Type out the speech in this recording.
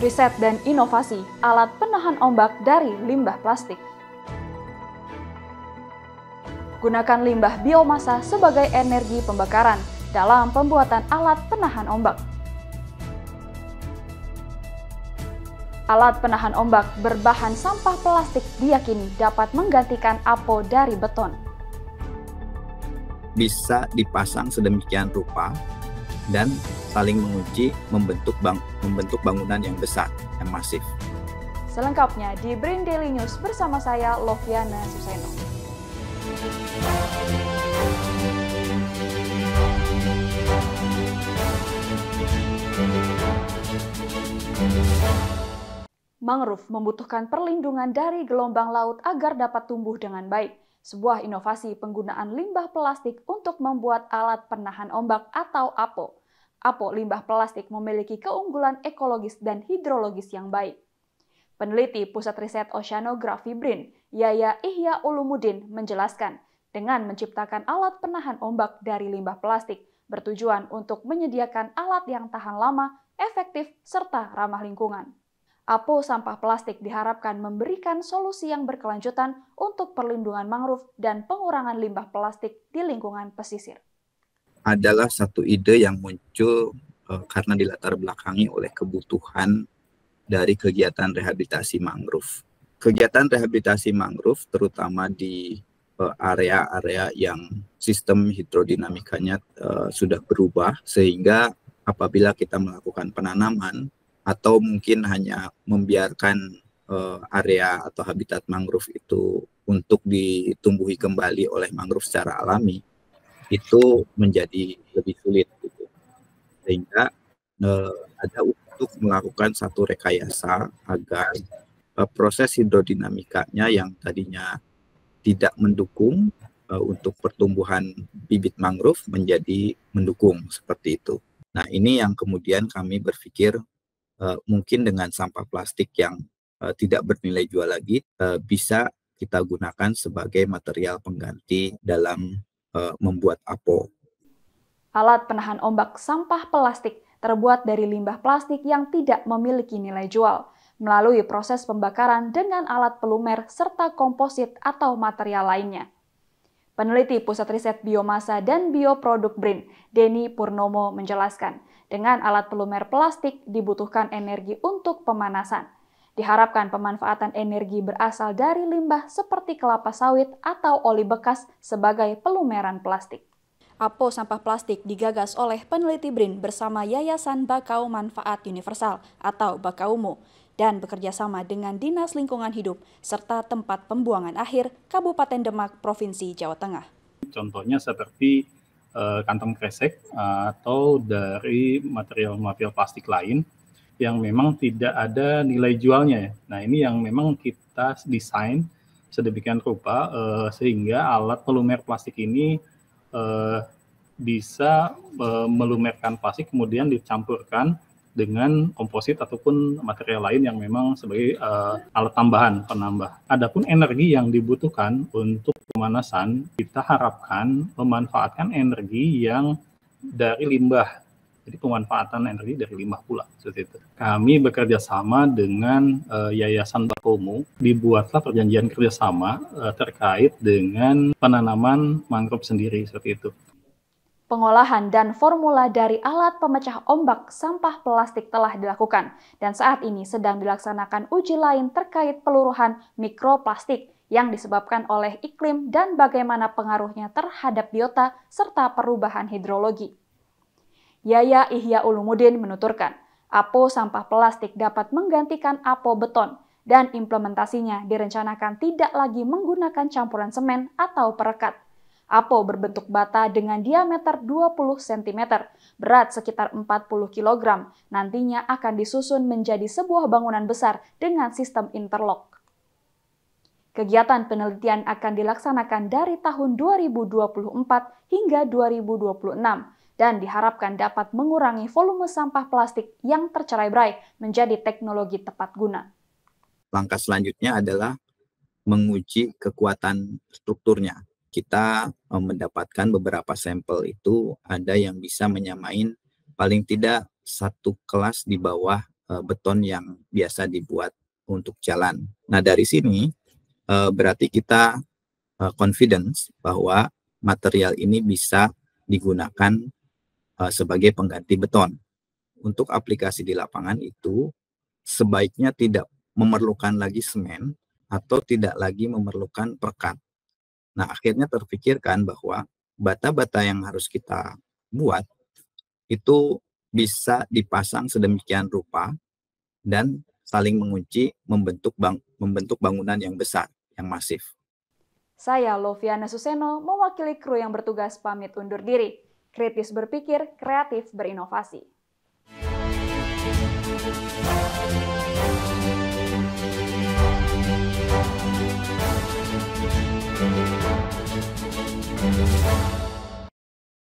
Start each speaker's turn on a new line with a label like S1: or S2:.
S1: Riset dan inovasi alat penahan ombak dari limbah plastik. Gunakan limbah biomasa sebagai energi pembakaran dalam pembuatan alat penahan ombak. Alat penahan ombak berbahan sampah plastik diyakini dapat menggantikan apo dari beton.
S2: Bisa dipasang sedemikian rupa dan saling mengunci membentuk bang membentuk bangunan yang besar yang masif.
S1: Selengkapnya di Brin Daily News bersama saya Loviana Suseno. Mangrove membutuhkan perlindungan dari gelombang laut agar dapat tumbuh dengan baik. Sebuah inovasi penggunaan limbah plastik untuk membuat alat penahan ombak atau APO. APO limbah plastik memiliki keunggulan ekologis dan hidrologis yang baik. Peneliti Pusat Riset Oceanografi BRIN, Yaya Ihya Ulumuddin, menjelaskan, dengan menciptakan alat penahan ombak dari limbah plastik, bertujuan untuk menyediakan alat yang tahan lama, efektif, serta ramah lingkungan. APO sampah plastik diharapkan memberikan solusi yang berkelanjutan untuk perlindungan mangrove dan pengurangan limbah plastik di lingkungan pesisir.
S2: Adalah satu ide yang muncul uh, karena dilatar belakangi oleh kebutuhan dari kegiatan rehabilitasi mangrove. Kegiatan rehabilitasi mangrove terutama di eh, area-area yang sistem hidrodinamikanya uh, sudah berubah sehingga apabila kita melakukan penanaman atau mungkin hanya membiarkan uh, area atau habitat mangrove itu untuk ditumbuhi kembali oleh mangrove secara alami itu menjadi lebih sulit gitu. sehingga uh, ada untuk melakukan satu rekayasa agar uh, proses hidrodinamikanya yang tadinya tidak mendukung uh, untuk pertumbuhan bibit mangrove menjadi mendukung seperti itu. Nah, ini yang kemudian kami berpikir uh, mungkin dengan sampah plastik yang uh, tidak bernilai jual lagi uh, bisa kita gunakan sebagai material pengganti dalam uh, membuat apo.
S1: Alat penahan ombak sampah plastik terbuat dari limbah plastik yang tidak memiliki nilai jual melalui proses pembakaran dengan alat pelumer serta komposit atau material lainnya. Peneliti Pusat Riset Biomasa dan Bioproduk BRIN, Denny Purnomo menjelaskan, dengan alat pelumer plastik dibutuhkan energi untuk pemanasan. Diharapkan pemanfaatan energi berasal dari limbah seperti kelapa sawit atau oli bekas sebagai pelumeran plastik. Apo sampah plastik digagas oleh peneliti BRIN bersama Yayasan Bakau Manfaat Universal atau Bakaumo dan bekerja sama dengan Dinas Lingkungan Hidup serta tempat pembuangan akhir Kabupaten Demak, Provinsi Jawa Tengah.
S3: Contohnya seperti uh, kantong kresek uh, atau dari material-material plastik lain yang memang tidak ada nilai jualnya. Nah ini yang memang kita desain sedemikian rupa uh, sehingga alat pelumer plastik ini uh, bisa uh, melumerkan plastik kemudian dicampurkan dengan komposit ataupun material lain yang memang sebagai uh, alat tambahan penambah. Adapun energi yang dibutuhkan untuk pemanasan, kita harapkan memanfaatkan energi yang dari limbah. Jadi pemanfaatan energi dari limbah pula seperti itu. Kami bekerja sama dengan uh, Yayasan Bakomu, dibuatlah perjanjian kerjasama uh, terkait dengan penanaman mangrove sendiri seperti itu.
S1: Pengolahan dan formula dari alat pemecah ombak sampah plastik telah dilakukan dan saat ini sedang dilaksanakan uji lain terkait peluruhan mikroplastik yang disebabkan oleh iklim dan bagaimana pengaruhnya terhadap biota serta perubahan hidrologi. Yaya Ihya Ulumuddin menuturkan, APO sampah plastik dapat menggantikan APO beton dan implementasinya direncanakan tidak lagi menggunakan campuran semen atau perekat Apo berbentuk bata dengan diameter 20 cm, berat sekitar 40 kg, nantinya akan disusun menjadi sebuah bangunan besar dengan sistem interlock. Kegiatan penelitian akan dilaksanakan dari tahun 2024 hingga 2026 dan diharapkan dapat mengurangi volume sampah plastik yang tercerai-berai menjadi teknologi tepat guna.
S2: Langkah selanjutnya adalah menguji kekuatan strukturnya kita uh, mendapatkan beberapa sampel itu ada yang bisa menyamain paling tidak satu kelas di bawah uh, beton yang biasa dibuat untuk jalan. Nah dari sini uh, berarti kita uh, confidence bahwa material ini bisa digunakan uh, sebagai pengganti beton. Untuk aplikasi di lapangan itu sebaiknya tidak memerlukan lagi semen atau tidak lagi memerlukan perkat. Nah, akhirnya terpikirkan bahwa bata-bata yang harus kita buat itu bisa dipasang sedemikian rupa dan saling mengunci membentuk bang, membentuk bangunan yang besar, yang masif.
S1: Saya Loviana Suseno mewakili kru yang bertugas pamit undur diri. Kritis berpikir, kreatif berinovasi.